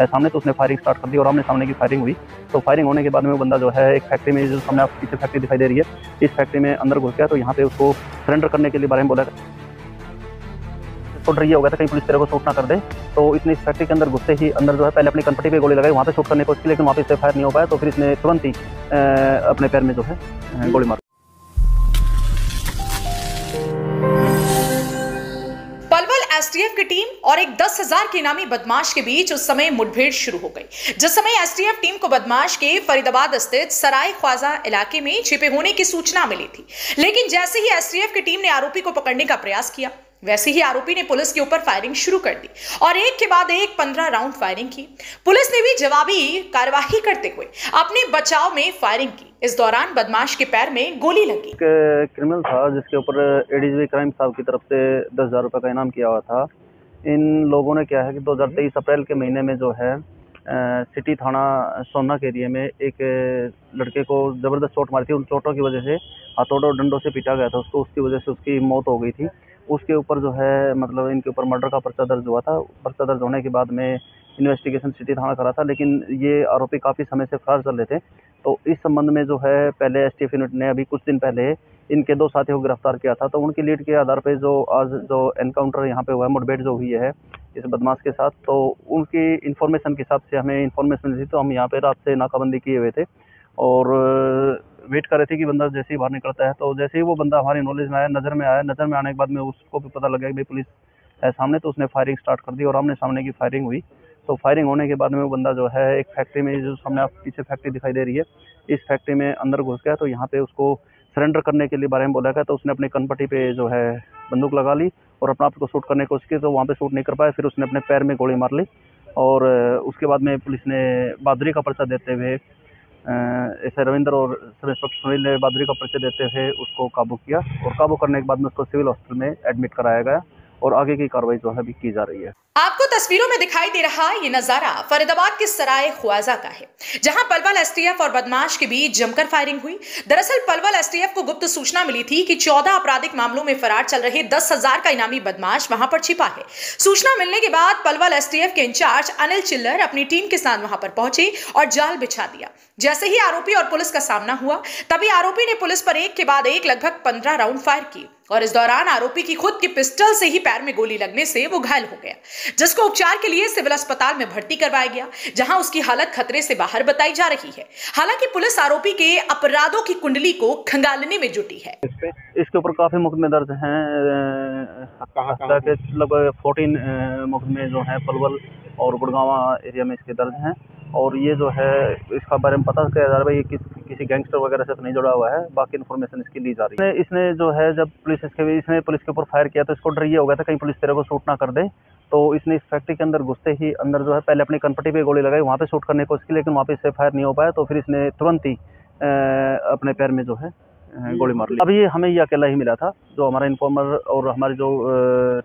है सामने तो उसने फायरिंग स्टार्ट कर दी और आमने सामने की फायरिंग हुई। तो फायरिंग होने के बाद में वो बंदा जो है, एक फैक्ट्री में जो सामने आप पीछे फैक्ट्री दिखाई दे रही है, इस फैक्ट्री में अंदर घुस गया। तो यहाँ पे उसको सरेंडर करने के लिए बारे में बोला तो डर ये हो गया था, कहीं पुलिस तेरे को शूट ना कर दे। तो इसने इस फैक्ट्री के अंदर घुसते ही अंदर जो है, पहले अपनी कनपट्टी पे गोली लगाई, वहाँ पे शूट करने को लेकिन वहाँ पे इससे फायर नहीं हो पाया। तो फिर इसने तुरंत ही अपने पैर में जो है, गोली मार एसटीएफ की टीम और एक दस हज़ार के इनामी बदमाश के बीच उस समय मुठभेड़ शुरू हो गई। जिस समय एसटीएफ टीम को बदमाश के फरीदाबाद स्थित सराय ख्वाजा इलाके में छिपे होने की सूचना मिली थी। लेकिन जैसे ही एसटीएफ की टीम ने आरोपी को पकड़ने का प्रयास किया वैसे ही आरोपी ने पुलिस के ऊपर फायरिंग शुरू कर दी और एक के बाद एक पंद्रह राउंड फायरिंग की। पुलिस ने भी जवाबी कार्यवाही करते हुए अपने बचाव में फायरिंग की। इस दौरान बदमाश के पैर में गोली लगी। क्रिमिनल था जिसके ऊपर एडीजीपी क्राइम साहब की तरफ़ से दस हज़ार रुपये का इनाम किया हुआ था। इन लोगों ने क्या है कि 2023 अप्रैल के महीने में जो है अ, सिटी थाना सोना के एरिया में एक लड़के को ज़बरदस्त चोट मारी थी। उन चोटों की वजह से हाथों और डंडों से पीटा गया था। उसको उसकी वजह से उसकी मौत हो गई थी। उसके ऊपर जो है मतलब इनके ऊपर मर्डर का पर्चा दर्ज हुआ था। पर्चा दर्ज होने के बाद में इन्वेस्टिगेशन सिटी थाना करा था, लेकिन ये आरोपी काफ़ी समय से फरार चल रहे थे। तो इस संबंध में जो है, पहले एस यूनिट ने अभी कुछ दिन पहले इनके दो साथियों को गिरफ़्तार किया था। तो उनकी लीड के आधार पर जो आज जो एनकाउंटर यहाँ पे हुआ है, मुठभेड़ जो हुई है, इस बदमाश के साथ तो उनकी इन्फॉर्मेशन के हिसाब से हमें इन्फॉर्मेशन मिली थी तो हम यहाँ पे रात से नाकाबंदी किए हुए थे। और वेट कर रहे थे कि बंदा जैसे ही बाहर निकलता है तो जैसे ही वो बंदा हमारी नॉलेज में आया, नज़र में आया, नज़र में आने के बाद में उसको भी पता लगा कि भाई पुलिस है सामने तो उसने फायरिंग स्टार्ट कर दी और आमने सामने की फायरिंग हुई। तो फायरिंग होने के बाद में वो बंदा जो है, एक फैक्ट्री में जो सामने आप पीछे फैक्ट्री दिखाई दे रही है, इस फैक्ट्री में अंदर घुस गया तो यहाँ पे उसको सरेंडर करने के लिए बारे में बोला गया तो उसने अपनी कनपट्टी पे जो है बंदूक लगा ली और अपना आप को शूट करने की कोशिश की तो वहाँ पे शूट नहीं कर पाया फिर उसने अपने पैर में गोली मार ली और उसके बाद में पुलिस ने बहादुरी का पर्चा देते हुए ऐसे रविंद्र और सब इंस्पेक्टर सुनील ने बादरी का परिचय देते हुए उसको काबू किया और काबू करने के बाद में उसको सिविल हॉस्पिटल में एडमिट कराया गया और आगे की कार्रवाई जो है अभी की जा रही है। आपको तस्वीरों में दिखाई दे रहा ये नज़ारा फरीदाबाद के सराय ख्वाजा का है, जहाँ पलवल एसटीएफ और बदमाश के बीच जमकर फायरिंग हुई। दरअसल पलवल एसटीएफ को गुप्त सूचना मिली थी कि 14 आपराधिक मामलों में फरार चल रहे दस हज़ार का इनामी बदमाश वहाँ पर छिपा है। सूचना मिलने के बाद पलवल एसटीएफ के इंचार्ज अनिल चिल्लर अपनी टीम के साथ वहाँ पर पहुँचे और जाल बिछा दिया। जैसे ही आरोपी और पुलिस का सामना हुआ, तभी आरोपी ने पुलिस पर एक के बाद एक लगभग पंद्रह राउंड फायर किए और इस दौरान आरोपी की खुद की पिस्टल से ही पैर में गोली लगने से वो घायल हो गया, जिसको उपचार के लिए सिविल अस्पताल में भर्ती करवाया गया जहाँ उसकी हालत खतरे से बाहर बताई जा रही है। हालाँकि पुलिस आरोपी के अपराधों की कुंडली को खंगालने में जुटी है। इसके ऊपर काफ़ी मुकदमे दर्ज हैं फोर्टीन मुकदमे जो हैं पलवल और गुड़गांवा एरिया में इसके दर्ज हैं। और ये जो है इसका बारे में पता किया जा रहा है ये किस किसी गैंगस्टर वगैरह से तो नहीं जुड़ा हुआ है बाकी इन्फॉर्मेशन इसकी ली जा रही है। इसने, इसने जो है जब पुलिस इसके इसने पुलिस के ऊपर फायर किया तो इसको डर ये हो गया था कहीं पुलिस तेरे को सूट ना कर दे। तो इसने इस फैक्ट्री के अंदर घुसते ही अंदर जो है पहले अपनी कनपट्टी पे गोली लगाई वहाँ पे शूट करने की कोशिश की लेकिन वहाँ पे इससे फायर नहीं हो पाया तो फिर इसने तुरंत ही अपने पैर में जो है गोली मार ली। अभी ये हमें ये अकेला ही मिला था जो हमारा इन्फॉर्मर और हमारी जो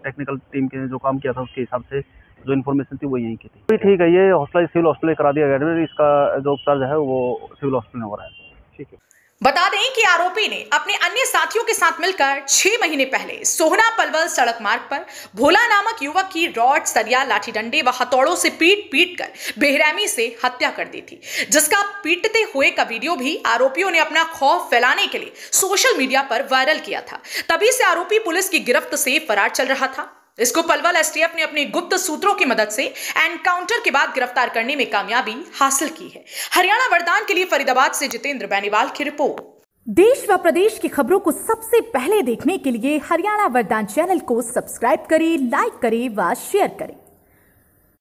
टेक्निकल टीम के जो काम किया था उसके हिसाब से जो इन्फॉर्मेशन थी वो यहीं की थी। अभी ठीक है ये हॉस्टल सिविल हॉस्पिटल करा दिया गया इसका जो उपचार जो है वो सिविल हॉस्पिटल में हो रहा है। ठीक है। बता दें कि आरोपी ने अपने अन्य साथियों के साथ मिलकर छह महीने पहले सोहना पलवल सड़क मार्ग पर भोला नामक युवक की रॉड, सरिया लाठी डंडे व हथौड़ों से पीट पीट कर बेरहमी से हत्या कर दी थी। जिसका पीटते हुए का वीडियो भी आरोपियों ने अपना खौफ फैलाने के लिए सोशल मीडिया पर वायरल किया था। तभी से आरोपी पुलिस की गिरफ्त से फरार चल रहा था। इसको पलवल एसटीएफ ने अपने गुप्त सूत्रों की मदद से एनकाउंटर के बाद गिरफ़्तार करने में कामयाबी हासिल की है। हरियाणा वरदान के लिए फरीदाबाद से जितेंद्र बैनीवाल की रिपोर्ट। देश व प्रदेश की खबरों को सबसे पहले देखने के लिए हरियाणा वरदान चैनल को सब्सक्राइब करें, लाइक करें व शेयर करें।